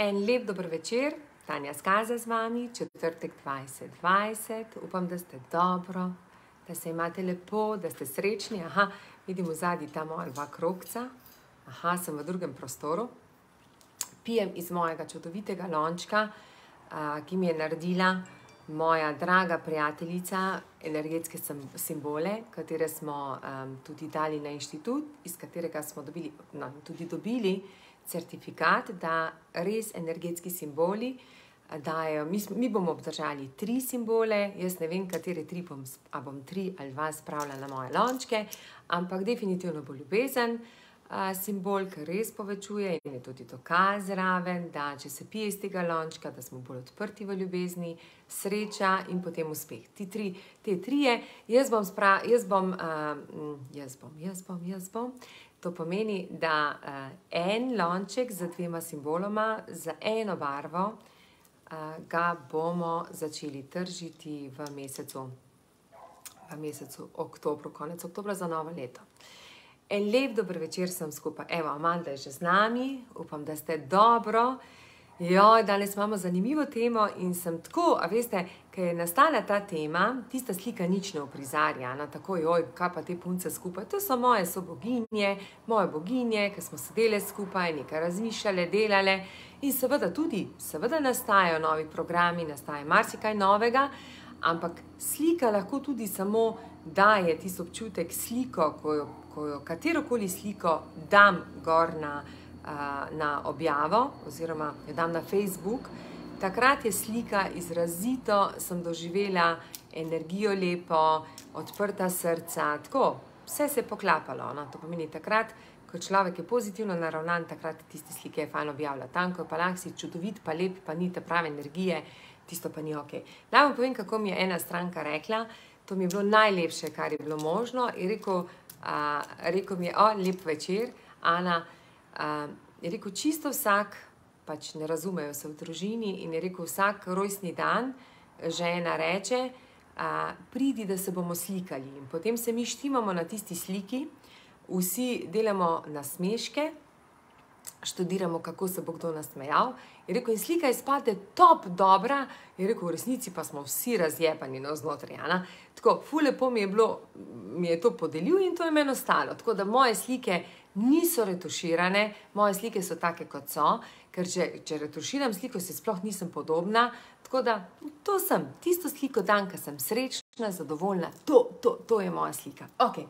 En lep dober večer, Tanja Skaza z vami, četrtek 2020. Upam, da ste dobro, da se imate lepo, da ste srečni. Aha, vidim v zadnji ta moja dva krokca. Aha, sem v drugem prostoru. Pijem iz mojega čudovitega lončka, a, ki mi je naredila moja draga prijateljica, energetske sim- simbole, katere smo um, tudi dali na inštitut, iz katerega smo dobili, no, tudi dobili certifikat, da res energetski simboli eh, dajo. Mi, mi bomo obdržali tri simbole, jaz ne vem, katere tri bom, a bom tri ali dva spravila na moje lončke, ampak definitivno bo ljubezen. a, Simbol, ki res povečuje, in je tudi dokaz zraven, da če se pije iz tega lončka, da smo bolj odprti v ljubezni, sreča in potem uspeh. Ti tri, te trije, jaz bom, spra, jaz bom, uh, jaz bom, jaz bom, jaz bom. To pomeni, da uh, en lonček z dvema simboloma, za eno barvo, uh, ga bomo začeli tržiti v mesecu, v mesecu oktobru, konec oktobra za novo leto. En lep dober večer sem skupaj. Evo, Amanda je že z nami, upam, da ste dobro. Jo, danes imamo zanimivo temo in sem tako, a veste, ker je nastala ta tema, tista slika nič ne uprizarja, na tako, joj, kaj pa te punce skupaj. To so moje soboginje, moje boginje, ki smo sedele skupaj, nekaj razmišljale, delale in seveda tudi, seveda nastajajo novi programi, nastaja marsikaj novega, ampak slika lahko tudi samo daje tisti občutek, sliko, ko jo, ko jo katerokoli sliko dam gor na, a, na objavo, oziroma jo dam na Facebook, takrat je slika izrazito, sem doživela energijo lepo, odprta srca, tako, vse se je poklapalo. No? To pomeni takrat, ko človek je pozitivno naravnan, takrat tiste slike je fajn objavljati. Tam, ko pa lahko si čudovit, pa lep, pa ni te prave energije, tisto pa ni ok. Naj vam povem, kako mi je ena stranka rekla, to mi je bilo najlepše, kar je bilo možno. Je rekel, a, rekel mi je, o, lep večer, Ana. A, je rekel, čisto vsak, pač ne razumejo se v družini, in je rekel, vsak rojstni dan žena reče, a, pridi, da se bomo slikali. In potem se mi štimamo na tisti sliki, vsi delamo nasmeške, študiramo, kako se bo kdo nasmejal. Je rekel, in slika izpade top, dobra, je rekel, v resnici pa smo vsi razjebani no, znotraj. a ne. Tako, fulepo mi je bilo, mi je to podelil in to je meni ostalo. Tako da moje slike niso retuširane, moje slike so take, kot so, ker če, če retuširam sliko, si sploh nisem podobna. Tako da to sem, tisto sliko dan, ko sem srečna, zadovoljna, to, to, to je moja slika. Okay.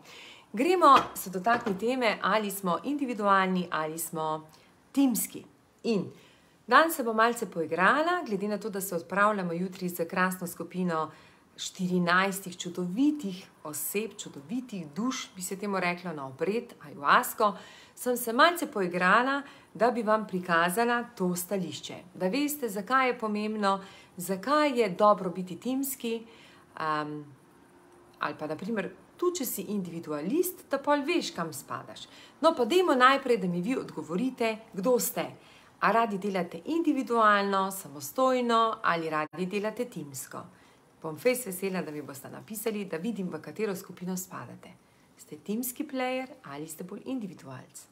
Gremo se dotakniti teme, ali smo individualni ali smo timski. In danes se bom malce poigrala, glede na to, da se odpravljamo jutri z krasno skupino 14 čudovitih oseb, čudovitih duš, bi se temu reklo na obred, ajuasko, sem se malce poigrala, da bi vam prikazala to stališče. Da veste, zakaj je pomembno, zakaj je dobro biti timski. Um, ali pa, naprimer, tudi če si individualist, da pa veš, kam spadaš. No, pa dajmo najprej, da mi vi odgovorite, kdo ste. A radi delate individualno, samostojno ali radi delate timsko? Bom fejs vesela, da mi boste napisali, da vidim, v katero skupino spadate. Ste timski player ali ste bolj individualc?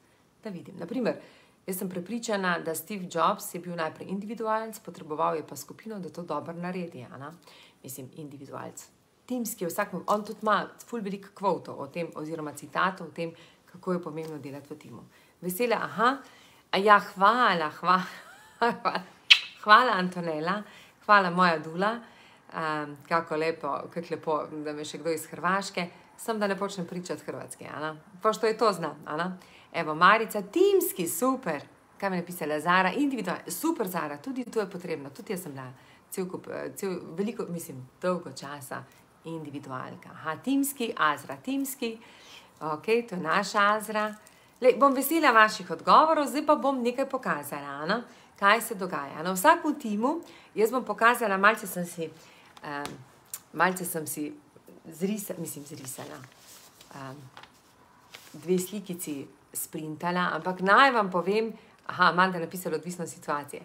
Da vidim. Naprimer, jaz sem prepričana, da Steve Jobs je bil najprej individualc, potreboval je pa skupino, da to dobro naredi. Mislim, individualc. Timski je vsak, on tudi ima ful veliko kvotov o tem, oziroma citatov o tem, kako je pomembno delati v timu. Vesela, aha, ja, hvala, hvala, hvala, hvala Antonella, hvala moja Dula, um, kako lepo, kako lepo, da me še kdo iz Hrvaške, sem da ne počnem pričati hrvatske, Ana. Pošto je to znam, Ana. Evo, Marica, timski, super, kaj mi je napisala? Zara, individualno, super Zara, tudi to je potrebno, tudi jaz sem bila cel kup, cel, veliko, mislim, dolgo časa individualka. Aha, timski, Azra, timski, ok, to je naša Azra. Le, bom vesela vaših odgovorov, zdaj pa bom nekaj pokazala, Ana, kaj se dogaja. Na vsakem timu, jaz bom pokazala, malce sem si, um, malce sem si zrisala, mislim, zrisala. Um, dve slikici sprintala, ampak naj vam povem, aha, Amanda je napisala odvisno od situacije,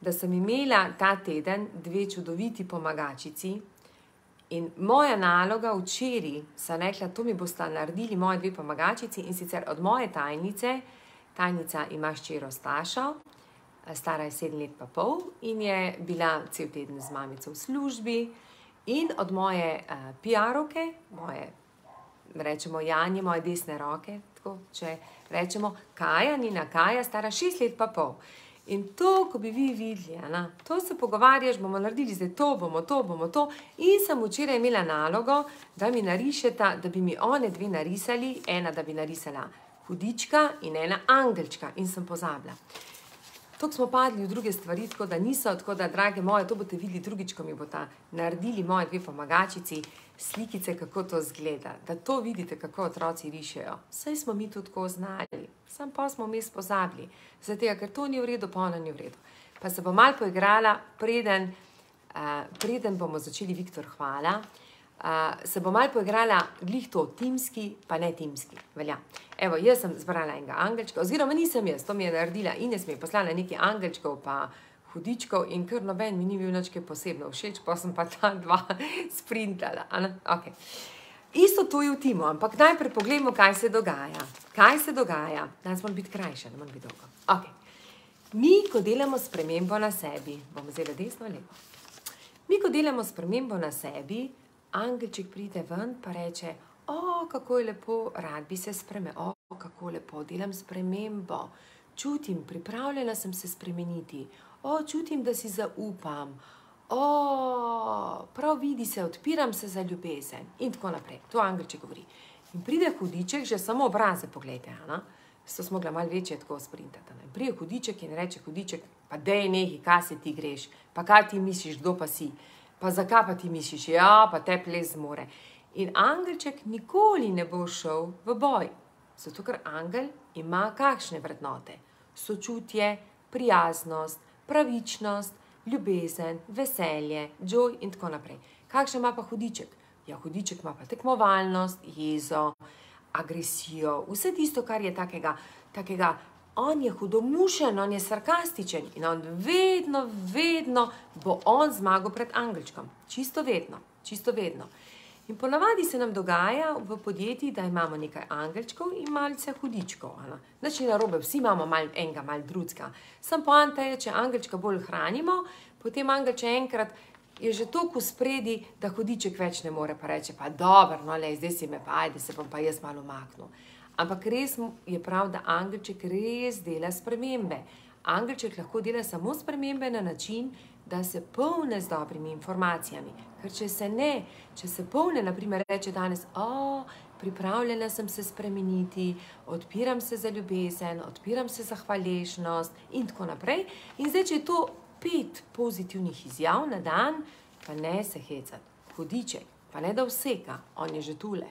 da sem imela ta teden dve čudoviti pomagačici in moja naloga včeraj, sem rekla, to mi bosta naredili moje dve pomagačici in sicer od moje tajnice, tajnica ima ščero Stašo, stara je sedem let pa pol in je bila cel teden z mamico v službi. In od moje uh, PR-ovke, moje, rečemo, Janje, moje desne roke, tako, če rečemo, Kaja, Nina Kaja, stara šest let pa pol. In to, ko bi vi videli, na, to se pogovarjaš, bomo naredili zdaj to, bomo to, bomo to. In sem včeraj imela nalogo, da mi narišeta, da bi mi one dve narisali, ena, da bi narisala hudička in ena angelčka. In sem pozabila. Tako smo padli v druge stvari, tako da niso, tako da, drage moje, to boste videli drugič, ko mi boste naredili moje dve pomagačici, slikice, kako to zgleda, da to vidite, kako otroci rišejo. Vse smo mi tudi tako znali, sam pa smo mi spozabili, zato ker to ni v redu, pa ona ni v redu. Pa se bom malo poigrala, preden, uh, preden bomo začeli, Viktor, hvala. Uh, se bom malo poigrala, glih to, timski, pa ne timski. Velja. Evo, jaz sem zbrala enega angelčka, oziroma nisem jaz, to mi je naredila in jaz mi je poslala nekaj angelčkov, pa hudičkov in kar noben mi ni bil nič posebno všeč, pa sem pa ta dva sprintala. Okay. Isto to je v timu, ampak najprej pogledamo, kaj se dogaja. Kaj se dogaja? Danes moram biti krajša, ne moram biti dolgo. Okay. Mi, ko delamo spremembo na sebi, bomo zelo desno ali levo. Mi, ko delamo spremembo na sebi, angelček pride ven in reče: O, kako je lepo, rad bi se spremenil, o, kako lepo delam spremembo. Čutim, pripravljena sem se spremeniti, o, čutim, da si zaupam, o, prav vidi se, odpiram se za ljubezen in tako naprej. To angelček govori. In pride hudiček, že samo obraze, pogledajte, Ana. So smo ga malo večje tako sprintati. Prije hudiček in reče hudiček, pa dej nehi, kaj se ti greš, pa kaj ti misliš, kdo pa si pa zakaj pa ti misliš, ja, pa te ples zmore. In angelček nikoli ne bo šel v boj, zato ker angel ima kakšne vrednote: sočutje, prijaznost, pravičnost, ljubezen, veselje, joy in tako naprej. Kakšen ima pa hudiček? Ja, hudiček ima pa tekmovalnost, jezo, agresijo, vse tisto, kar je takega, takega on je hudomušen, on je sarkastičen in on vedno, vedno bo on zmagal pred angelčkom. Čisto vedno, čisto vedno. In ponavadi se nam dogaja v podjetjih, da imamo nekaj angelčkov in malce hudičkov. Znači na robe, vsi imamo mal enega, mal drugega. Sam poanta je, če angelčka bolj hranimo, potem angelče enkrat je že toliko spredi, da hudiček več ne more pa reče, pa dobro, no le, zdaj si me pa, ajde se bom pa jaz malo maknil. Ampak res je prav, da angelček res dela spremembe. Angelček lahko dela samo spremembe na način, da se polne z dobrimi informacijami. Ker če se ne, če se polne, naprimer, reče danes, o, pripravljena sem se spremeniti, odpiram se za ljubezen, odpiram se za hvaležnost in tako naprej. In zdaj, če je to pet pozitivnih izjav na dan, pa ne se hecati, hodiček, pa ne da vseka, on je že tule.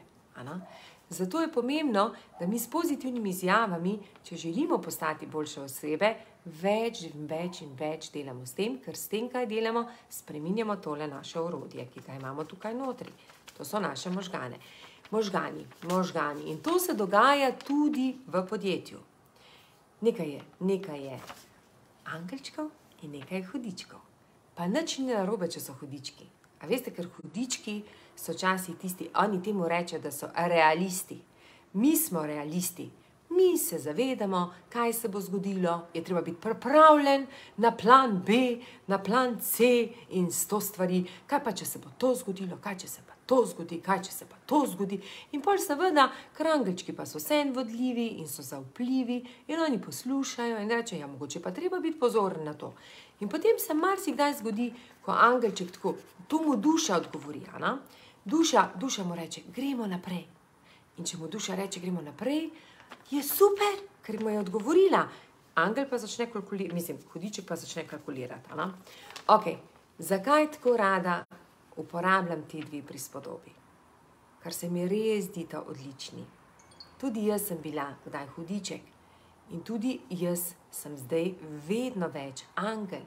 Zato je pomembno, da mi s pozitivnimi izjavami, če želimo postati boljše osebe, več in več in več delamo s tem, ker s tem, kaj delamo, spreminjamo tole naše orodje, ki ga imamo tukaj notri. To so naše možgane. Možgani, možgani. In to se dogaja tudi v podjetju. Nekaj je, nekaj je angelčkov in nekaj hudičkov. Pa nič ni narobe, če so hudički. A veste, ker hudički so časi tisti, oni temu rečejo, da so realisti. Mi smo realisti. Mi se zavedamo, kaj se bo zgodilo, je treba biti pripravljen na plan B, na plan C in sto stvari. Kaj pa, če se bo to zgodilo, kaj če se pa to zgodi, kaj če se pa to zgodi. In pol seveda, kranglički pa so vse vodljivi in so zaupljivi in oni poslušajo in rečejo, ja, mogoče pa treba biti pozoren na to. In potem se marsikdaj zgodi, ko angelček tako, tu mu duša odgovori, Ana. Duša, duša mu reče, gremo naprej. In če mu duša reče, gremo naprej, je super, ker mu je odgovorila. Angel pa začne kalkulirati, mislim, hudiček pa začne kalkulirati. Ok, zakaj tako rada uporabljam ti dve prispodobi? Ker se mi res zdita odlični. Tudi jaz sem bila kdaj hudiček in tudi jaz sem zdaj vedno več angel.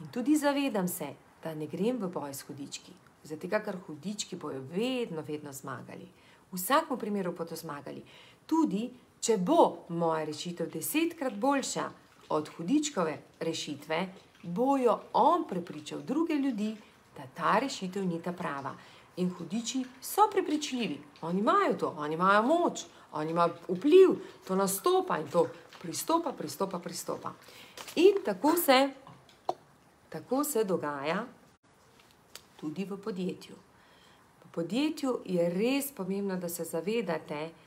In tudi zavedam se, da ne grem v boj s hudički, zato ker hudički bojo vedno, vedno zmagali. V vsakem primeru bodo zmagali. Tudi, če bo moja rešitev desetkrat boljša od hudičkove rešitve, bojo on prepričal druge ljudi, da ta rešitev ni ta prava. In hudiči so prepričljivi, oni imajo to, oni imajo moč, oni imajo vpliv, to nastopa in to pristopa, pristopa, pristopa. In tako se, tako se dogaja tudi v podjetju. V podjetju je res pomembno, da se zavedate, da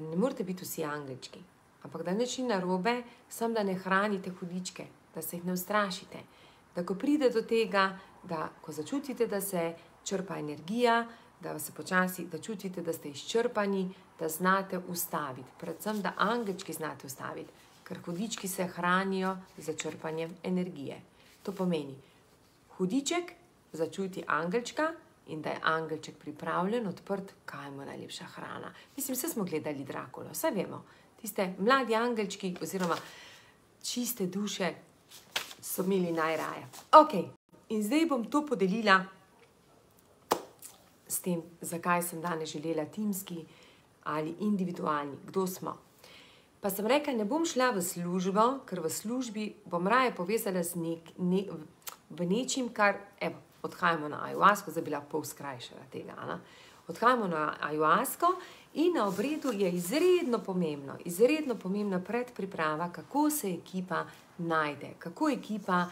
ne morete biti vsi anglički, ampak da nič ni narobe, samo da ne hranite hudičke, da se jih ne ustrašite. Da ko pride do tega, da ko začutite, da se črpa energija, da se počasi, da čutite, da ste izčrpani, da znate ustaviti. Predvsem, da angelčki znate ustaviti, ker hudički se hranijo z črpanjem energije. To pomeni, hudiček začuti angelčka in da je angelček pripravljen, odprt, kaj mu najlepša hrana. Mislim, vse smo gledali Drakulo, vse vemo. Tiste mladi angelčki oziroma čiste duše so imeli najraje. Ok, in zdaj bom to podelila s tem, zakaj sem danes želela timski ali individualni, kdo smo. Pa sem rekla, ne bom šla v službo, ker v službi bom raje povezala z nek, ne, v nečim, kar, evo, odhajamo na ajuasko, zdaj bila pol skrajšala tega, ne? odhajamo na ajuasko in na obredu je izredno pomembno, izredno pomembna predpriprava, kako se ekipa najde, kako ekipa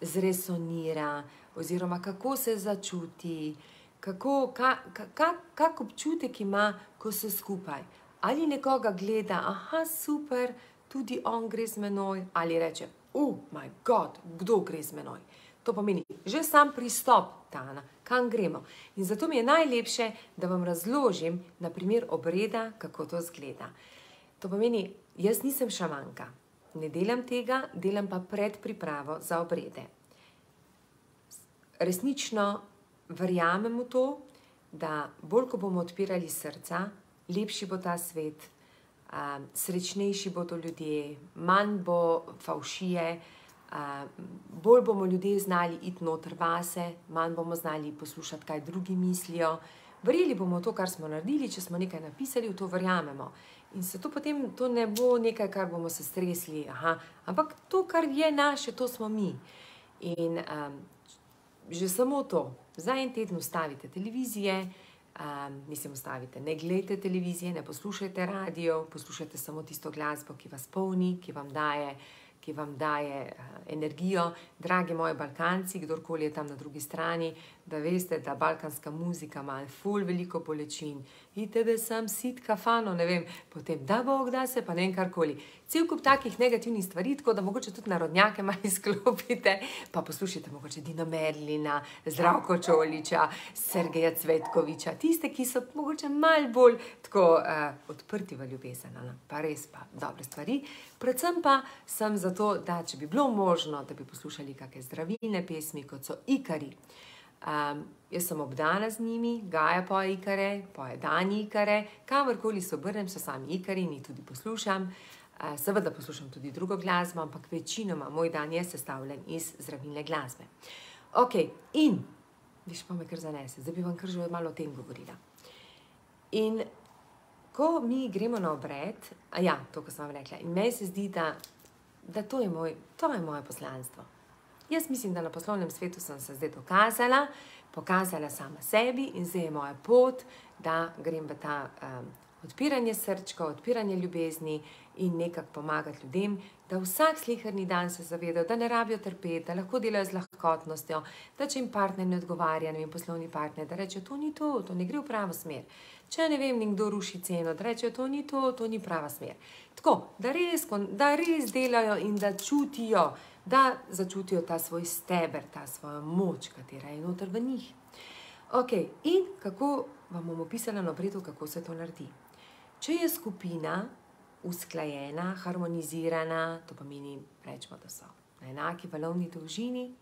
zresonira oziroma kako se začuti, kako, ka, ka, ka, kak občutek ima, ko so skupaj. Ali nekoga gleda, ah, super, tudi on gre z menoj, ali reče, oh, moj bog, kdo gre z menoj. To pomeni, že sam pristop, Tana, kam gremo. In zato mi je najlepše, da vam razložim na primer obreda, kako to zgleda. To pomeni, jaz nisem šamanka, ne delam tega, delam pa predpripravo za obrede. Resnično verjamem v to, da bolj, ko bomo odpirali srca, lepši bo ta svet, srečnejši bodo ljudje, manj bo faušije, um, bolj bomo ljudje znali iti noter vase, manj bomo znali poslušati, kaj drugi mislijo. Verjeli bomo to, kar smo naredili, če smo nekaj napisali, v to verjamemo. In se to potem to ne bo nekaj, kar bomo se stresli, aha, ampak to, kar je naše, to smo mi. In um, že samo to, za en teden ustavite televizije, um, mislim, ustavite, ne gledajte televizije, ne poslušajte radio, poslušajte samo tisto glasbo, ki vas polni, ki vam daje, ki vam daje uh, energijo. Dragi moji Balkanci, kdorkoli je tam na drugi strani, da veste, da balkanska muzika ima ful veliko bolečin. Ite, da sem sit kafano, ne vem, potem da bo, da se pa ne vem karkoli. Cel kup takih negativnih stvari, tako da mogoče tudi narodnjake malo izklopite, pa poslušajte mogoče Dina Merlina, Zdravko Čoliča, Sergeja Cvetkoviča, tiste, ki so mogoče malo bolj tako uh, odprti v ljubezen, pa res pa dobre stvari. Predvsem pa sem zato, da če bi bilo možno, da bi poslušali kakšne zdravilne pesmi, kot so Ikari. Um, jaz sem obdana z njimi, Gaja poje ikare, poje Dani ikare, kamorkoli se obrnem, so sami ikari in jih tudi poslušam. Uh, seveda poslušam tudi drugo glasbo, ampak večinoma moj dan je sestavljen iz zdravilne glasbe. Ok, in, viš pa me kar zanese, zdaj bi vam kar že malo o tem govorila. In ko mi gremo na obred, a ja, to, kar sem vam rekla, in meni se zdi, da, da to, je moj, to je moje poslanstvo. Jaz mislim, da na poslovnem svetu sem se zdaj dokazala, pokazala sama sebi in zdaj je moja pot, da grem v ta um, odpiranje srčka, odpiranje ljubezni in nekako pomagati ljudem, da vsak slihrni dan se zavedajo, da ne rabijo trpeti, da lahko delajo z lahkotnostjo, da če jim partner ne odgovarja, ne vem, poslovni partner, da reče, to ni to, to ne gre v pravo smer. Če ne vem, nekdo ruši ceno, da reče, to ni to, to ni prava smer. Tako, da res, da res delajo in da čutijo, da začutijo ta svoj steber, ta svojo moč, katera je noter v njih. Ok, in kako vam bomo opisali na obredu, kako se to naredi. Če je skupina usklajena, harmonizirana, to pomeni, rečemo, da so na enaki valovni dolžini,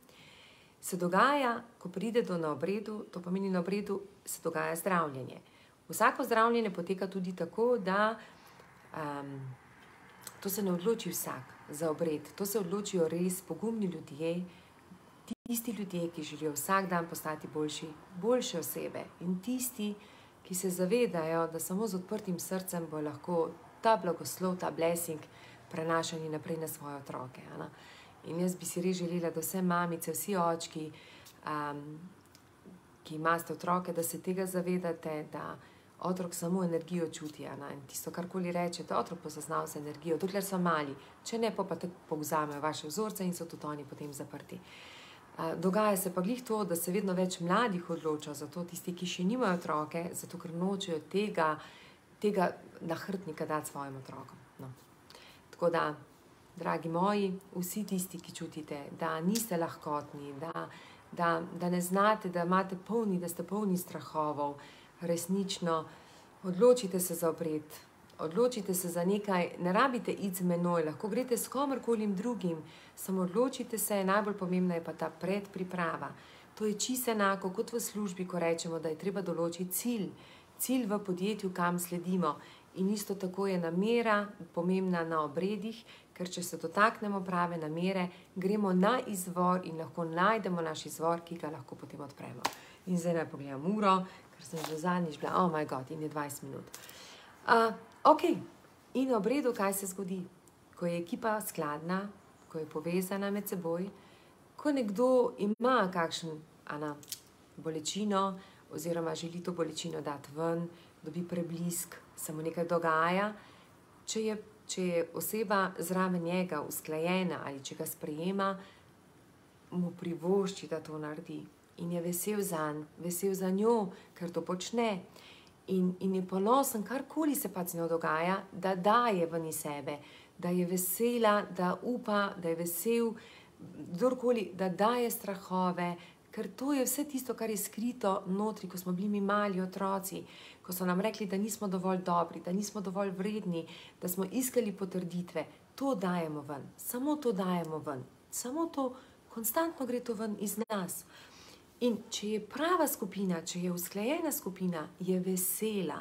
se dogaja, ko pride do na obredu, to pomeni na obredu, se dogaja zdravljenje. Vsako zdravljenje poteka tudi tako, da um, to se ne odloči vsak za obred. To se odločijo res pogumni ljudje, tisti ljudje, ki želijo vsak dan postati boljši, boljše osebe in tisti, ki se zavedajo, da samo z odprtim srcem bo lahko ta blagoslov, ta blessing prenašali naprej na svoje otroke. Ana? In jaz bi si res želela, da vse mamice, vsi očki, um, ki imate otroke, da se tega zavedate, da otrok samo energijo čuti. In tisto, kar koli rečete, otrok pa zaznava z energijo, dokler so mali, če ne, pa, pa tako povzamejo vaše vzorce in so tudi oni potem zaprti. Dogaja se pa glih to, da se vedno več mladih odloča za to, tisti, ki še nimajo otroke, zato ker nočejo tega, tega nahrtnika dati svojim otrokom. No. Tako da, dragi moji, vsi tisti, ki čutite, da niste lahkotni, da, da, da ne znate, da imate polni, da ste polni strahovov, resnično odločite se za obred, odločite se za nekaj, ne rabite iti z menoj, lahko greste s komorkoli drugim, samo odločite se, najbolj pomembna je pa ta predpriprava. To je čisto enako kot v službi, ko rečemo, da je treba določiti cilj, cilj v podjetju, kam sledimo. In isto tako je namera pomembna na obredih, ker če se dotaknemo prave namere, gremo na izvor in lahko najdemo naš izvor, ki ga lahko potem odpremo. In zdaj naj pogledam uro, ker sem že zadnjič bila, oh moj bog, in je 20 minut. Uh, ok, in v obredu, kaj se zgodi, ko je ekipa skladna, ko je povezana med seboj, ko nekdo ima kakšen ana, bolečino, oziroma želi to bolečino dati ven, dobi preblisk, se mu nekaj dogaja. Če je, če je oseba zraven njega usklajena ali če ga sprejema, mu privošči, da to naredi in je vesel za njim, vesel za njo, ker to počne. In, in je ponosen, karkoli se pač z njo dogaja, da daje ven iz sebe, da je vesela, da upa, da je vesel, kdorkoli, da daje strahove, ker to je vse tisto, kar je skrito notri, ko smo bili mi mali otroci, ko so nam rekli, da nismo dovolj dobri, da nismo dovolj vredni, da smo iskali potrditve. To dajemo ven, samo to dajemo ven, samo to, konstantno gre to ven iz nas. In če je prava skupina, če je usklajena skupina, je vesela,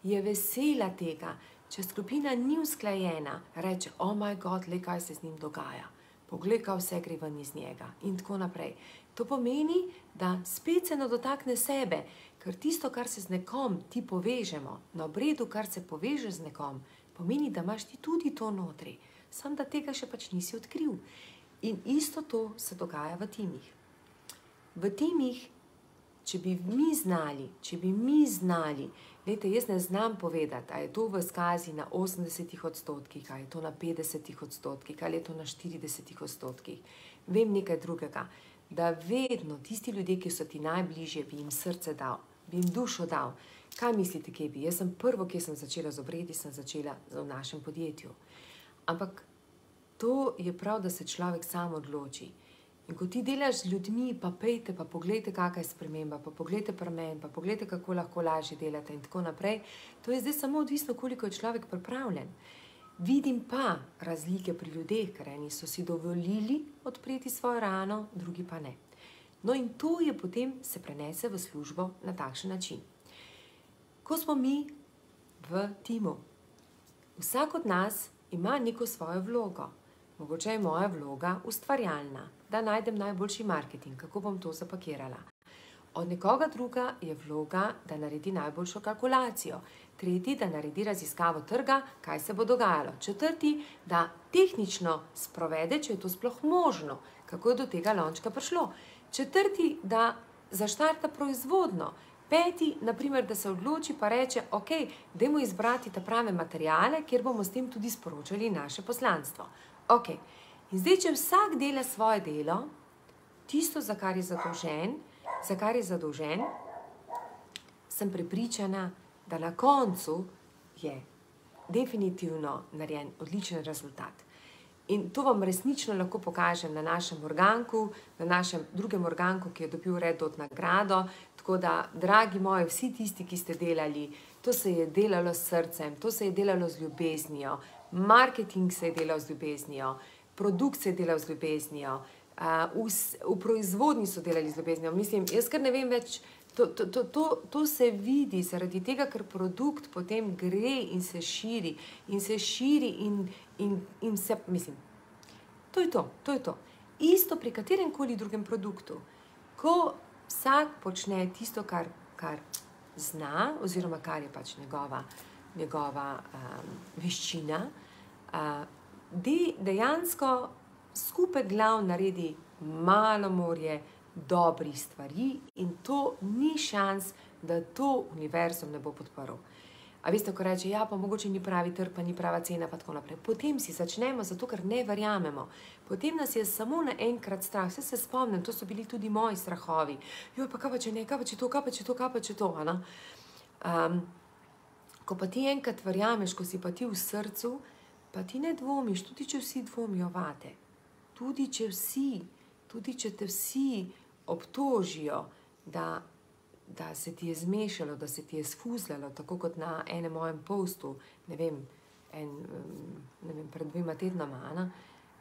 je vesela tega. Če skupina ni usklajena, reče: O oh moj bog, le kaj se z njim dogaja. Poglej, kaj vse gre ven iz njega, in tako naprej. To pomeni, da spet se ne dotakne sebe, ker tisto, kar se z nekom ti povežemo, na obredu, kar se poveže z nekom, pomeni, da imaš ti tudi to notri, samo da tega še pač nisi odkril. In isto to se dogaja v timih v timih, če bi mi znali, če bi mi znali, gledajte, jaz ne znam povedati, ali je to v skazi na 80 odstotkih, ali je to na 50 odstotkih, ali je to na 40 odstotkih. Vem nekaj drugega, da vedno tisti ljudje, ki so ti najbližje, bi jim srce dal, bi jim dušo dal. Kaj mislite, kje bi? Jaz sem prvo, ki sem začela z obredi, sem začela v našem podjetju. Ampak to je prav, da se človek sam odloči. In ko ti delaš z ljudmi, pa pejte, pa pogledajte, kakšna je sprememba, pa pogledajte premen, pa pogledajte, kako lahko lažje delate in tako naprej. To je zdaj samo odvisno, koliko je človek pripravljen. Vidim pa razlike pri ljudeh, ker eni so si dovolili odpreti svojo rano, drugi pa ne. No, in to je potem se prenese v službo na takšen način. Ko smo mi v timu, vsak od nas ima neko svojo vlogo. Mogoče je moja vloga ustvarjalna, da najdem najboljši marketing, kako bom to zapakirala. Od nekoga druga je vloga, da naredi najboljšo kalkulacijo, tretji, da naredi raziskavo trga, kaj se bo dogajalo, četrti, da tehnično sprovede, če je to sploh možno, kako je do tega lončka prišlo, četrti, da zaštarta proizvodno. Peti, naprimer, da se odloči pa reče, ok, dajmo izbrati ta prave materijale, kjer bomo s tem tudi sporočali naše poslanstvo. Ok, in zdaj, če vsak dela svoje delo, tisto, za kar je zadolžen, za kar je zadolžen, sem prepričana, da na koncu je definitivno narejen odličen rezultat. In to vam resnično lahko pokažem na našem organku, na našem drugem organku, ki je dobil red od nagrado. Tako da, dragi moji, vsi tisti, ki ste delali, to se je delalo s srcem, to se je delalo z ljubeznijo, marketing se je delal z ljubeznijo, produkt se je delal z ljubeznijo, v, v proizvodnji so delali z ljubeznijo. Mislim, jaz kar ne vem več, to, to, to, to, to se vidi zaradi tega, ker produkt potem gre in se širi in se širi in, in, in se, mislim, to je to, to je to. Isto pri katerem koli drugem produktu. Ko vsak počne tisto, kar, kar zna, oziroma kar je pač njegova njegova um, veščina, uh, de, dejansko skupaj glav naredi malo morje dobrih stvari, in to ni šans, da to univerzum ne bo podprl. A veste, ko reče, ja, pa mogoče ni pravi trg, pa ni prava cena, pa tako naprej. Potem si začnemo, zato ker ne verjamemo. Potem nas je samo naenkrat strah. Vse se spomnim, to so bili tudi moji strahovi. Jo, pa kaj pa če ne, kaj pa če to, kaj pa če to, kaj pa če to. Um, ko pa ti enkrat verjameš, ko si pa ti v srcu, pa ti ne dvomiš, tudi če vsi dvomijo vate. Tudi če vsi, tudi če te vsi obtožijo, da da se ti je zmešalo, da se ti je sfuzljalo, tako kot na enem mojem postu, ne vem, en, ne vem pred dvema tednoma. Ana,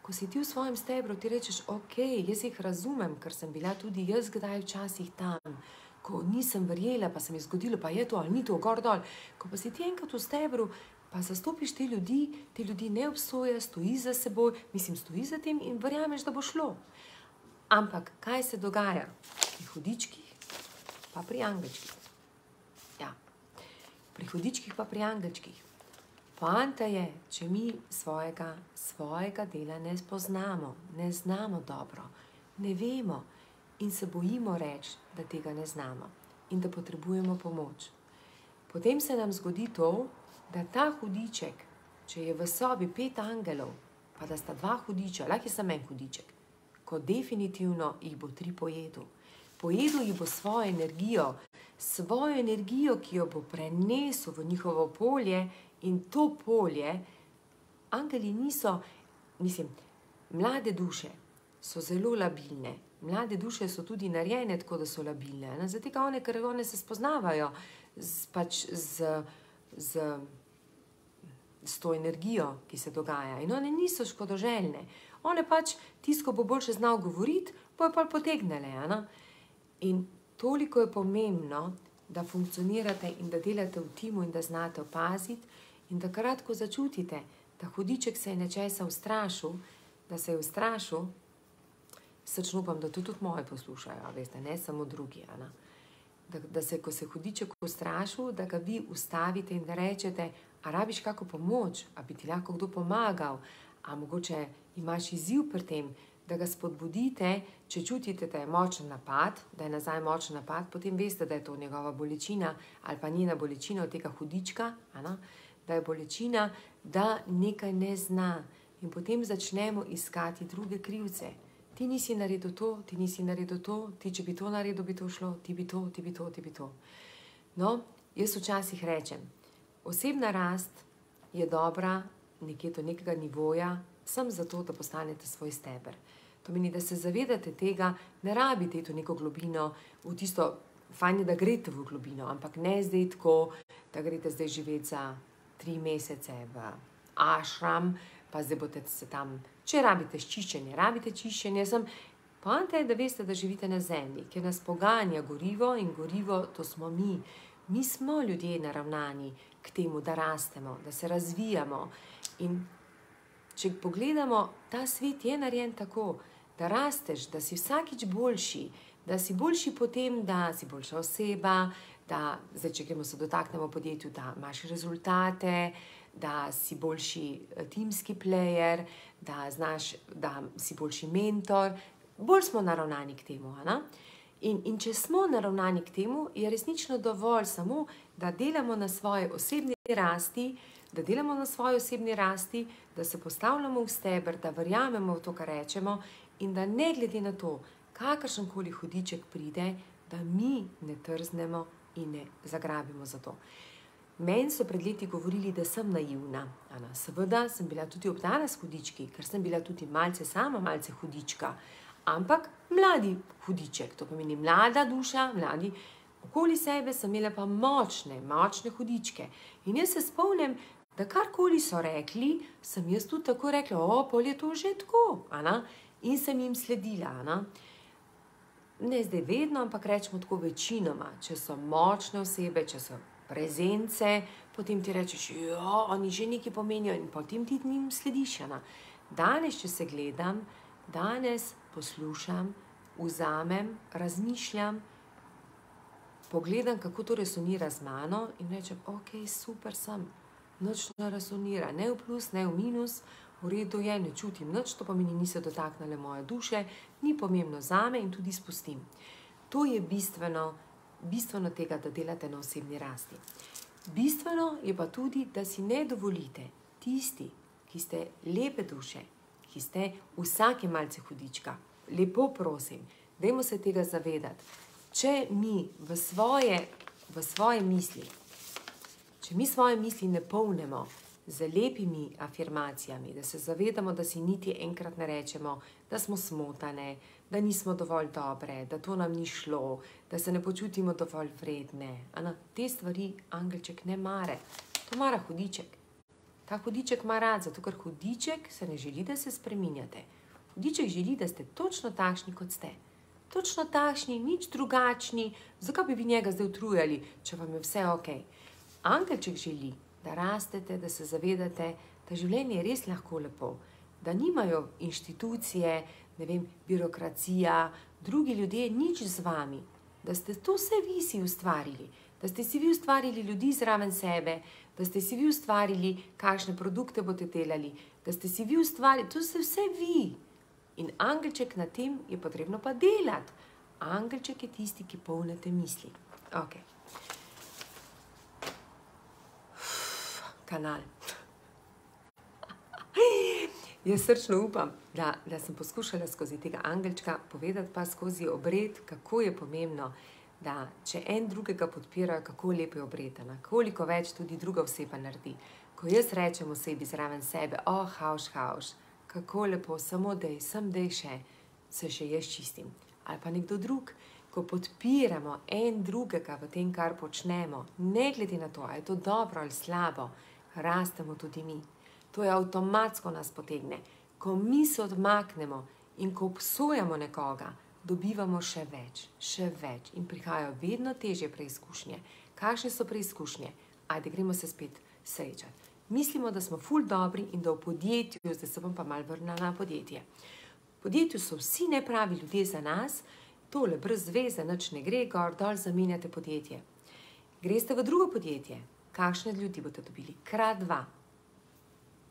ko si ti v svojem stebru, ti rečeš, ok, jaz jih razumem, ker sem bila tudi jaz kdaj včasih tam. Ko nisem verjela, pa se mi je zgodilo, pa je to ali ni to, gor dol. Ko pa si ti enkrat v stebru, pa zastopiš te ljudi, te ljudi ne obsoja, stoji za seboj, mislim, stoji za tem in verjameš, da bo šlo. Ampak kaj se dogaja? Pri hudičkih pa pri angelčkih. Ja. Pri hudičkih pa pri angelčkih. Poanta je, če mi svojega, dela ne spoznamo, ne znamo dobro, ne vemo in se bojimo reči, da tega ne znamo in da potrebujemo pomoč. Potem se nam zgodi to, da ta hudiček, če je v sobi pet angelov, pa da sta dva hudiča, lahko je samo en hudiček, ko definitivno jih bo tri pojedel pojedel jih bo svojo energijo, svojo energijo, ki jo bo prenesel v njihovo polje in to polje, angeli niso, mislim, mlade duše so zelo labilne. Mlade duše so tudi narejene tako, da so labilne. Zato, ker one, ker one se spoznavajo z, pač z, z, z to energijo, ki se dogaja. In one niso škodoželjne. One pač tisto, ko bo boljše znal govoriti, bo pa potegnile. In toliko je pomembno, da funkcionirate in da delate v timu in da znate opaziti, in da kratko začutite, da hudiček se je nečesa ustrašil, da se je ustrašil, srčno upam, da to tudi moje poslušajo, veste, ne samo drugi. Da, da se, ko se hudiček ustrašil, da ga vi ustavite in da rečete, a rabiš kako pomoč, a bi ti lahko kdo pomagal, a mogoče imaš izziv pri tem, da ga spodbudite, če čutite, da je močen napad, da je nazaj močen napad, potem veste, da je to njegova bolečina ali pa njena bolečina od tega hudička, ano? da je bolečina, da nekaj ne zna. In potem začnemo iskati druge krivce. Ti nisi naredil to, ti nisi naredil to, ti če bi to naredil, bi to šlo, ti bi to, ti bi to, ti bi to. No, jaz včasih rečem, osebna rast je dobra nekje do nekega nivoja, sem zato, da postanete svoj steber. To meni, da se zavedate tega, ne rabite v neko globino, v tisto, fajn je, da greste v globino, ampak ne zdaj tako, da greste zdaj živeti za tri mesece v ašram, pa zdaj boste se tam, če rabite čiščenje, rabite čiščenje. Sem, Poanta je, da veste, da živite na zemlji, ki nas poganja gorivo in gorivo, to smo mi. Mi smo ljudje naravnani k temu, da rastemo, da se razvijamo. In če pogledamo, ta svet je narejen tako, da rasteš, da si vsakič boljši, da si boljši potem, da si boljša oseba, da zdaj, če gremo se dotaknemo podjetju, da imaš rezultate, da si boljši eh, timski player, da, znaš, da si boljši mentor. Bolj smo naravnani k temu. In, in če smo naravnani k temu, je resnično dovolj samo, da delamo na svoji osebni rasti, da delamo na svoji osebni rasti, da se postavljamo v steber, da verjamemo v to, kar rečemo, in da ne glede na to, kakršen koli hudiček pride, da mi ne trznemo in ne zagrabimo za to. Meni so pred leti govorili, da sem naivna. Ana, seveda sem bila tudi obdana s hudički, ker sem bila tudi malce sama, malce hudička. Ampak mladi hudiček, to pomeni mlada duša, mladi. Okoli sebe sem imela pa močne, močne hudičke. In jaz se spomnim, da karkoli so rekli, sem jaz tudi tako rekla, o, pol je to že tako. Ana? In sem jim sledila. Ana? Ne zdaj vedno, ampak rečemo tako večinoma. Če so močne osebe, če so prezence, potem ti rečeš, ja, oni že nekaj pomenijo in potem ti njim slediš. Ana? Danes, če se gledam, danes poslušam, vzamem, razmišljam. Pogledam, kako to resonira z mano, in rečem, ok, super sem nič ne resonira, ne v plus, ne v minus, v redu je, ne čutim nič, to pomeni, ni se dotaknile moje duše, ni pomembno za me in tudi spustim. To je bistveno bistveno tega, da delate na osebni rasti. Bistveno je pa tudi, da si ne dovolite tisti, ki ste lepe duše, ki ste vsake malce hudička. Lepo prosim, dajmo se tega zavedati. Če mi v svoje, v svoje misli, če mi svoje misli ne polnimo z lepimi afirmacijami, da se zavedamo, da si niti enkrat ne rečemo, da smo smotane, da nismo dovolj dobre, da to nam ni šlo, da se ne počutimo dovolj vredne. Ana, te stvari angelček ne mare, to mara hudiček. Ta hudiček ima rad, zato ker hudiček se ne želi, da se spremenjate. Hudiček želi, da ste točno takšni, kot ste. Točno takšni, nič drugačni, zakaj bi vi njega zdaj utrujali, če vam je vse ok. Angelček želi, da rastete, da se zavedate, da življenje je res lahko lepo, da nimajo inštitucije, ne vem, birokracija, drugi ljudje, nič z vami, da ste to vse vi si ustvarili, da ste si vi ustvarili ljudi zraven sebe, da ste si vi ustvarili, kakšne produkte boste delali, da ste si vi ustvarili, to ste vse vi. In angelček na tem je potrebno pa delati. Angelček je tisti, ki polnete misli. Ok. Kanal. Jaz srčno upam, da, da sem poskušala skozi tega angelčka povedati, pa skozi obred, kako je pomembno, da če en drugega podpira, kako lepo je obredena, koliko več tudi druga oseba naredi. Ko jaz rečem osebi zraven sebe, oh, hauš, hauš, kako lepo, samo dej, sem dej še, se še jaz čistim. Ali pa nekdo drug, ko podpiramo en drugega v tem, kar počnemo, ne glede na to, ali je to dobro ali slabo, rastemo tudi mi to je avtomatsko nas potegne. Ko mi se odmaknemo in ko obsojamo nekoga, dobivamo še več, še več in prihajajo vedno teže preizkušnje. Kakšne so preizkušnje? Ajde, gremo se spet srečati. Mislimo, da smo ful dobri in da v podjetju, zdaj se bom pa mal vrnila na podjetje. V podjetju so vsi nepravi ljudje za nas, tole brez zveze, nič ne gre, gor dol zamenjate podjetje. Greste v drugo podjetje, kakšne ljudi boste dobili? Krat dva,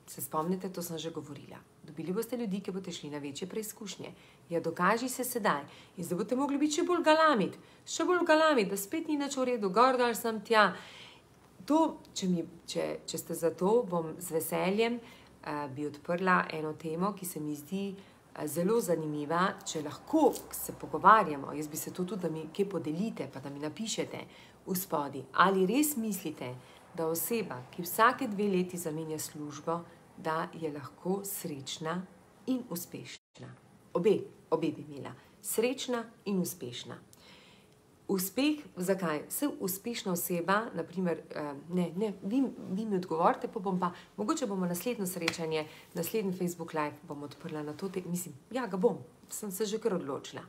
Se spomnite, to sem že govorila. Dobili boste ljudi, ki boste šli na večje preizkušnje. Ja, dokaži se sedaj. In zdaj boste mogli biti še bolj galamit, še bolj galamit, da spet ni nič v redu, gor dol sem tja. To, če, mi, če, če ste za to, bom z veseljem uh, bi odprla eno temo, ki se mi zdi uh, zelo zanimiva. Če lahko se pogovarjamo, jaz bi se to tudi, da mi kaj podelite, pa da mi napišete v spodi. Ali res mislite, da oseba, ki vsake dve leti zamenja službo, da je lahko srečna in uspešna. Obe, obe bi imela, srečna in uspešna. Uspeh, zakaj? Vse uspešna oseba, naprimer, eh, ne, ne, vi, vi mi odgovorite, pa bom pa, mogoče bomo naslednjo srečanje, naslednji Facebook live bom odprla na to, te, mislim, ja, ga bom, sem se že kar odločila.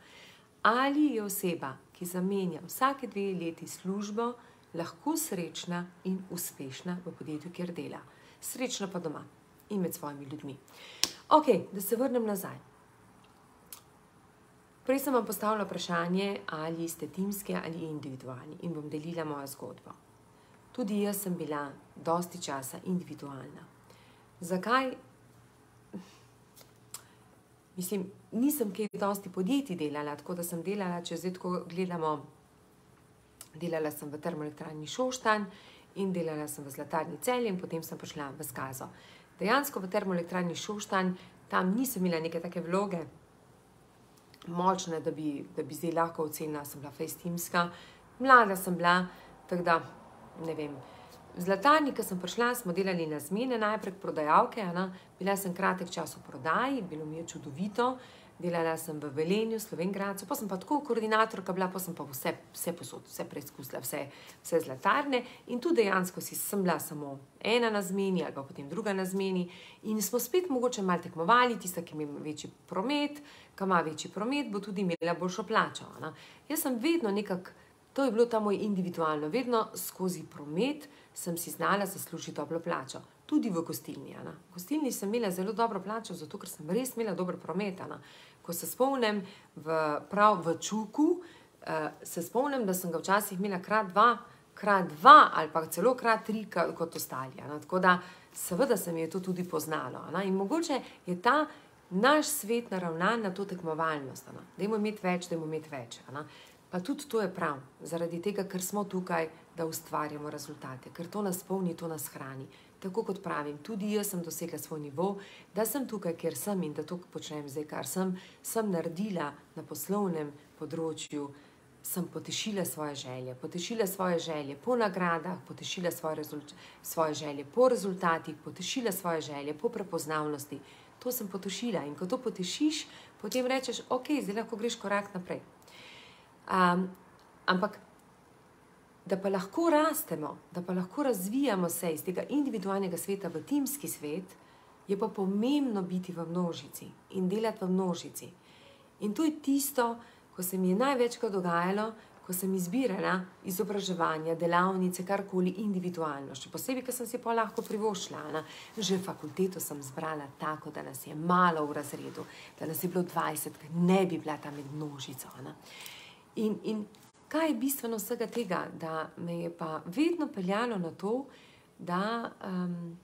Ali je oseba, ki zamenja vsake dve leti službo, lahko srečna in uspešna v podjetju, kjer dela. Srečna pa doma in med svojimi ljudmi. Ok, da se vrnem nazaj. Prej sem vam postavila vprašanje, ali ste timski ali individualni in bom delila mojo zgodbo. Tudi jaz sem bila dosti časa individualna. Zakaj? Mislim, nisem kaj dosti podjetij delala, tako da sem delala, če zdaj tako gledamo, delala sem v termoelektrani Šoštan in delala sem v Zlatarni celje in potem sem prišla v Skazo dejansko v termoelektrani Šoštanj, tam nisem imela neke take vloge, močne, da bi, da bi zdaj lahko ocenila, sem bila fejstimska. Mlada sem bila, tako da ne vem. V Zlatarni, ko sem prišla, smo delali na zmene, najprej prodajalke. Ana. Bila sem kratek čas v prodaji, bilo mi je čudovito. Delala sem v Velenju, Slovengradcu, pa sem pa tako koordinatorka bila, pa sem pa vse, vse posod, vse preizkusila, vse, vse zlatarne. In tu dejansko si sem bila samo ena na zmeni, ali pa potem druga na zmeni. In smo spet mogoče malo tekmovali, tista, ki ima večji promet, ki ima večji promet, bo tudi imela boljšo plačo. Ne? Jaz sem vedno nekako, to je bilo ta moj individualno, vedno skozi promet sem si znala zaslužiti toplo plačo tudi v gostilni. Ana. V gostilni sem imela zelo dobro plačo, zato ker sem res imela dobro promet. Ana. Ko se spomnim, v, prav v Čuku, uh, se spomnim, da sem ga včasih imela krat dva, krat dva ali pa celo krat tri kot ostali. Ana. Tako da, seveda, se mi je to tudi poznalo. Ana. In mogoče je ta naš svet naravnan na to tekmovalnost. Da imamo imeti več, da imamo imeti več. Ana. Pa tudi to je prav, zaradi tega, ker smo tukaj, da ustvarjamo rezultate, ker to nas polni, to nas hrani. Tako kot pravim, tudi jaz sem dosegla svoj nivo, da sem tukaj, kjer sem in da to počnem zdaj, kar sem, sem naredila na poslovnem področju, sem potešila svoje želje, potešila svoje želje po nagradah, potešila svoje, svoje želje po rezultatih, potešila svoje želje po prepoznavnosti. To sem potešila in ko to potešiš, potem rečeš, ok, zdaj lahko greš korak naprej. Um, ampak, da pa lahko rastemo, da pa lahko razvijamo se iz tega individualnega sveta v timski svet, je pa pomembno biti v množici in delati v množici. In to je tisto, ko se mi je največkrat dogajalo, ko sem izbirala izobraževanje, delavnice, karkoli individualno. Še posebej, ker sem si pa lahko privoščila. Že fakulteto sem zbrala tako, da nas je malo v razredu, da nas je bilo 20, ker ne bi bila tam med množico. Ne? In, in kaj je bistveno vsega tega, da me je pa vedno peljalo na to, da um,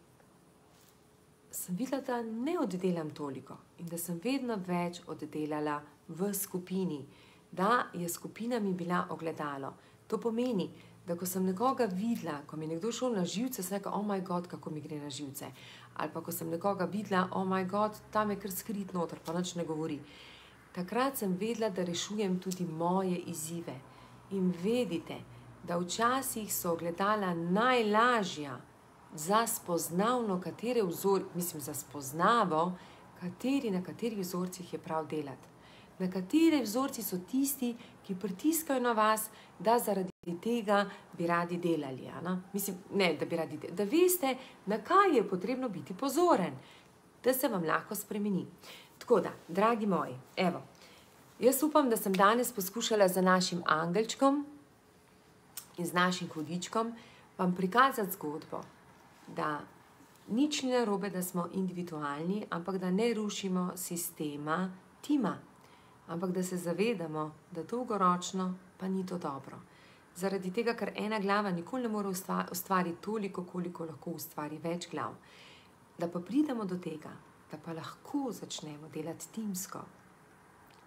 sem videla, da ne oddelam toliko in da sem vedno več oddelala v skupini, da je skupina mi bila ogledalo. To pomeni, da ko sem nekoga videla, ko mi je nekdo šel na živce, sem rekla: Oh, moj bog, kako mi gre na živce. Ali pa ko sem nekoga videla, oh, moj bog, tam je kar skrit noter, pa noč ne govori. Takrat sem vedela, da rešujem tudi moje izzive. In vedite, da včasih so gledala najlažja za spoznavno, katere vzorce, mislim, za spoznavo, kateri na katerih vzorcih je prav delati. Na kateri vzorci so tisti, ki pritiskajo na vas, da zaradi tega bi radi delali. Mislim, ne, da bi radi delali. Da veste, na kaj je potrebno biti pozoren, da se vam lahko spremeni. Tako da, dragi moji, evo, jaz upam, da sem danes poskušala z našim angelčkom in z našim hudičkom vam prikazati zgodbo, da nič ni narobe, da smo individualni, ampak da ne rušimo sistema tima, ampak da se zavedamo, da dolgoročno pa ni to dobro. Zaradi tega, ker ena glava nikoli ne more ustvariti toliko, koliko lahko ustvari več glav. Da pa pridemo do tega, da pa lahko začnemo delati timsko.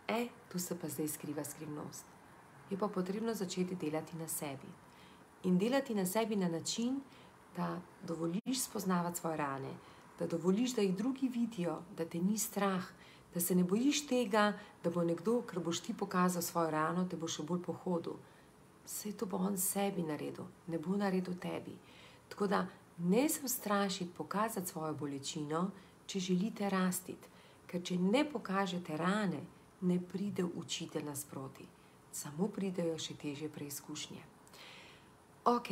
E, tu se pa zdaj skriva skrivnost. Je pa potrebno začeti delati na sebi. In delati na sebi na način, da dovoliš spoznavati svoje rane, da dovoliš, da jih drugi vidijo, da te ni strah, da se ne bojiš tega, da bo nekdo, ker boš ti pokazal svojo rano, te bo še bolj pohodil. Vse to bo on sebi naredil, ne bo naredil tebi. Tako da ne se ustrašiti pokazati svojo bolečino, če želite rasti. Ker če ne pokažete rane, ne pride učitelj nasproti, samo pridejo še teže preizkušnje. Ok,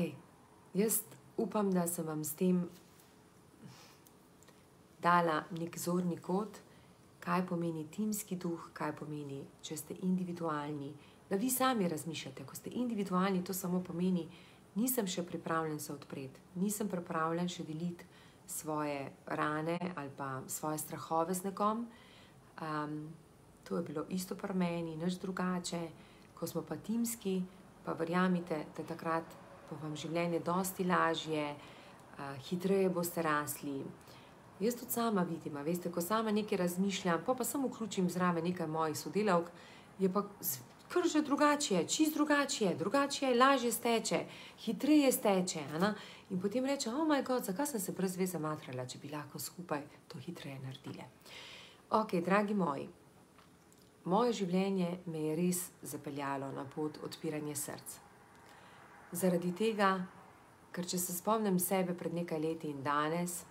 jaz upam, da sem vam s tem dala nek zorni kot, kaj pomeni timski duh, kaj pomeni, če ste individualni. Da vi sami razmišljate, ko ste individualni, to samo pomeni, nisem še pripravljen se odpreti, nisem pripravljen še deliti svoje rane ali pa svoje strahove z nekom. Um, to je bilo isto pri meni, nič drugače. Ko smo pa timski, pa verjamite, da takrat bo vam življenje dosti lažje, uh, hitreje boste rasli. Jaz tudi sama vidim, veste, ko sama nekaj razmišljam, pa pa samo vključim zraven nekaj mojih sodelavk, je pa kar že drugače, čist drugače, drugače, lažje steče, hitreje steče. Ana? In potem reče, o moj bog, zakaj sem se brez veze matrala, če bi lahko skupaj to hitreje naredile. Ok, dragi moji, moje življenje me je res zapeljalo na pot odpiranja srca. Zaradi tega, ker če se spomnim sebe pred nekaj leti in danes,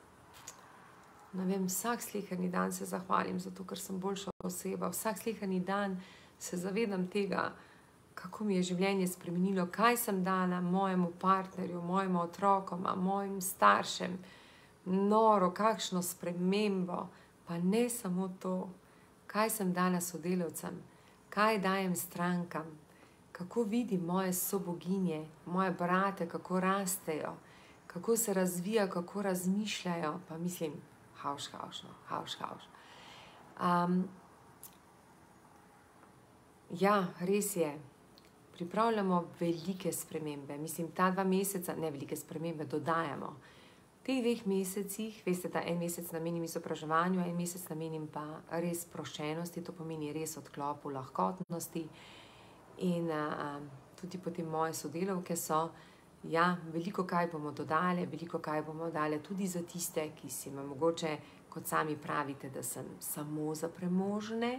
ne vem, vsak slikarni dan se zahvalim, zato ker sem boljša oseba, vsak slikarni dan se zavedam tega, kako mi je življenje spremenilo, kaj sem dala mojemu partnerju, mojim otrokom, mojim staršem, noro, kakšno spremembo, pa ne samo to, kaj sem dala sodelavcem, kaj dajem strankam, kako vidim moje soboginje, moje brate, kako rastejo, kako se razvijajo, kako razmišljajo, pa mislim, hauš, hauš, no, hauš, hauš. Um, ja, res je pripravljamo velike spremembe. Mislim, ta dva meseca, ne velike spremembe, dodajamo. V teh dveh mesecih, veste, da en mesec namenim izobraževanju, en mesec namenim pa res proščenosti, to pomeni res odklopu, lahkotnosti. In uh, tudi potem moje sodelavke so, ja, veliko kaj bomo dodali, veliko kaj bomo dali tudi za tiste, ki si me mogoče, kot sami pravite, da sem samo za premožne.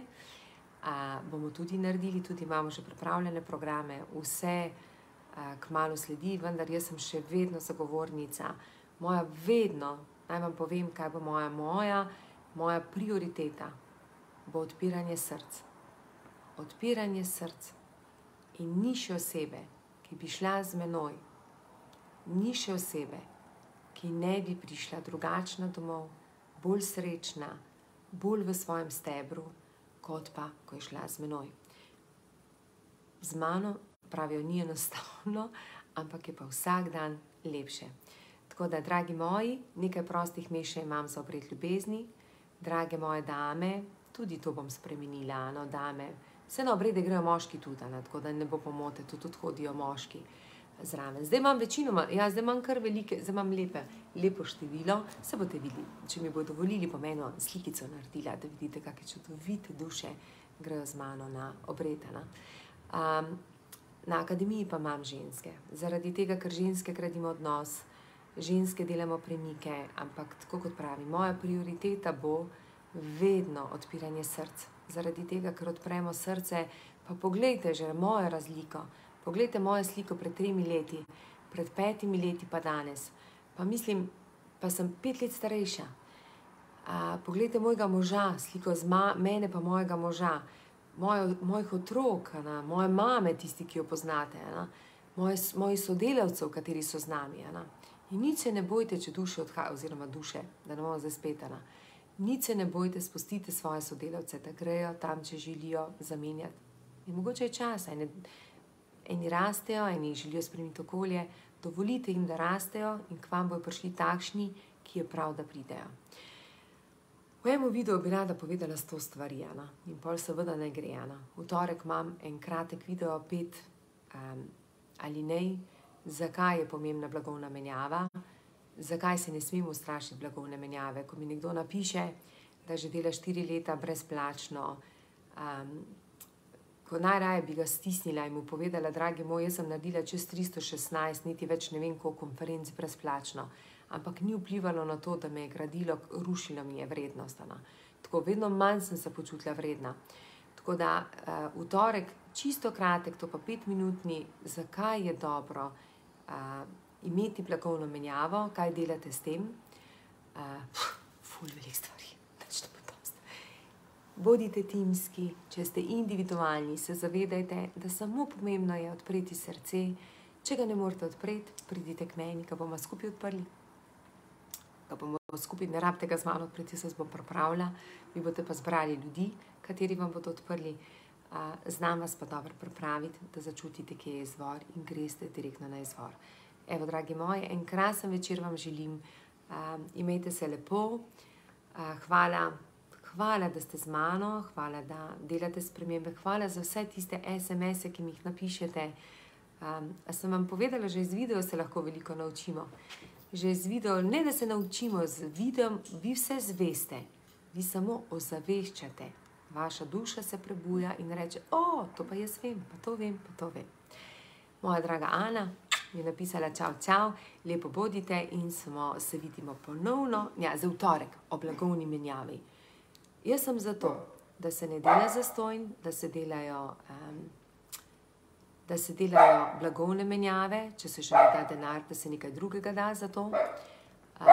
Uh, bomo tudi naredili, tudi imamo že pripravljene programe, vse uh, k malu sledi, vendar jaz sem še vedno zagovornica. Moja vedno, naj vam povem, kaj bo moja, moja, moja prioriteta, bo odpiranje srca. Odpiranje srca in ni še osebe, ki bi šla z menoj, ni še osebe, ki ne bi prišla drugačna domov, bolj srečna, bolj v svojem stebru, kot pa, ko je šla z menoj. Z mano pravijo, ni enostavno, ampak je pa vsak dan lepše. Tako da, dragi moji, nekaj prostih meša imam za obred ljubezni, drage moje dame, tudi to bom spremenila, no, dame. Vse na obrede grejo moški tudi, ne, tako da ne bo pomote, tudi, tudi hodijo moški zraven. Zdaj imam večino, ja, zdaj imam kar velike, zdaj imam lepe, lepo število. Se boste videli, če mi bodo dovolili, bom eno slikico naredila, da vidite, kakšne čudovite duše grejo z mano na obredena. Um, na akademiji pa imam ženske, zaradi tega, ker ženske gradimo odnos, ženske delamo premike, ampak tako kot pravi, moja prioriteta bo vedno odpiranje srca zaradi tega, ker odpremo srce. Pa poglejte, že mojo razliko. Poglejte mojo sliko pred tremi leti, pred petimi leti, pa danes. Pa mislim, pa sem pet let starejša. A, poglejte mojega moža, sliko z ma, mene, pa mojega moža, mojo, mojih otrok, na, moje mame, tisti, ki jo poznate, na, moje, moji sodelavcev, kateri so z nami. Na. In nič se ne bojte, če duše odhajajo, oziroma duše, da ne bomo zdaj spet. Na. Nič se ne bojte, spustite svoje sodelavce, da grejo tam, če želijo zamenjati. In mogoče je čas, eni, eni rastejo, eni želijo spremeniti okolje, dovolite jim, da rastejo in k vam bojo prišli takšni, ki je prav, da pridejo. V enem videu bi rada povedala sto stvari, Jana, in pol seveda ne gre. Jana. V torek imam en kratek video, pet um, ali ne, zakaj je pomembna blagovna menjava zakaj se ne smemo ustrašiti blagovne menjave. Ko mi nekdo napiše, da že dela štiri leta brezplačno, um, ko najraje bi ga stisnila in mu povedala, dragi moj, jaz sem naredila čez 316, niti več ne vem, koliko konferenc brezplačno, ampak ni vplivalo na to, da me je gradilo, rušilo mi je vrednost. Na. Tako vedno manj sem se počutila vredna. Tako da uh, v torek, čisto kratek, to pa pet minutni, zakaj je dobro. Uh, imeti blagovno menjavo, kaj delate s tem. Uh, ful, velik stvari, neč to potost. Bodite timski, če ste individualni, se zavedajte, da samo pomembno je odpreti srce. Če ga ne morete odpreti, pridite k meni, ga bomo skupaj odprli. Ga bomo skupaj, ne rabite ga z mano odpreti, se bom pripravila. Vi boste pa zbrali ljudi, kateri vam bodo odprli. Znam vas pa dobro pripraviti, da začutite, kje je izvor in greste direktno na izvor. Evo, dragi moji, en krasen večer vam želim. Uh, imejte se lepo. Uh, hvala, hvala, da ste z mano, hvala, da delate spremembe, hvala za vse tiste SMS-e, ki mi jih napišete. Um, sem vam povedala, že iz videa se lahko veliko naučimo. Že iz videa, ne da se naučimo z videom, vi vse zveste, vi samo ozaveščate. Vaša duša se prebuja in reče: O, to pa jaz vem, pa to vem, pa to vem. Moja draga Ana, je napisala, čau, čau, lepo bodite in smo se vidimo ponovno, ja, za vtorek o blagovni menjavi. Jaz sem za to, da se ne dela za stojn, da se delajo. Um, Da se delajo blagovne menjave, če se že da denar, da se nekaj drugega da za to. Uh,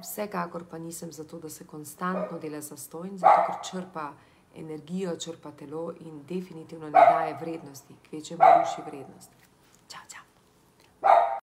vsekakor pa nisem za to, da se konstantno dela za stojn, zato ker črpa energijo črpa telo in definitivno ne daje vrednosti, kvečemu ruši vrednost. Čau, čau.